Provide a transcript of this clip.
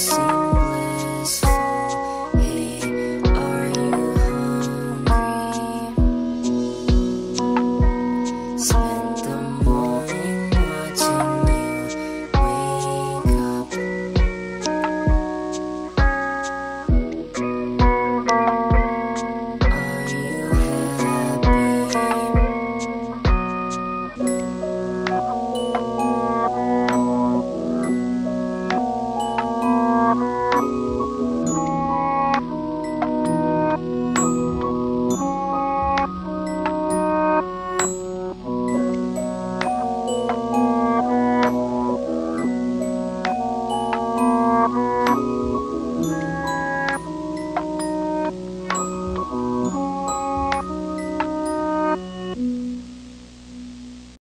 see.